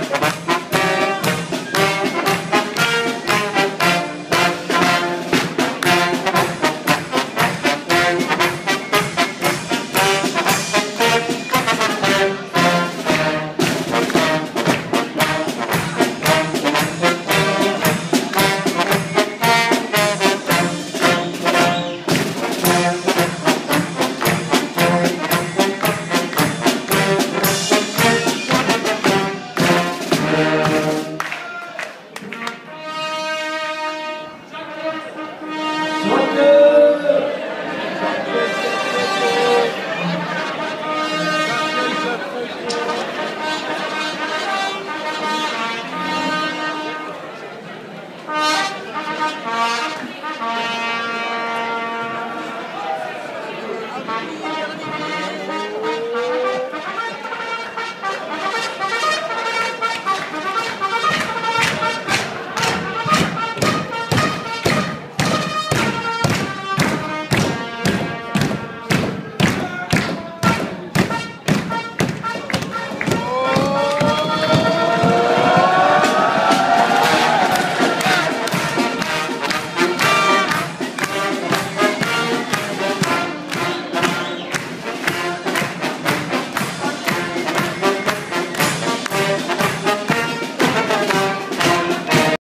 Bye.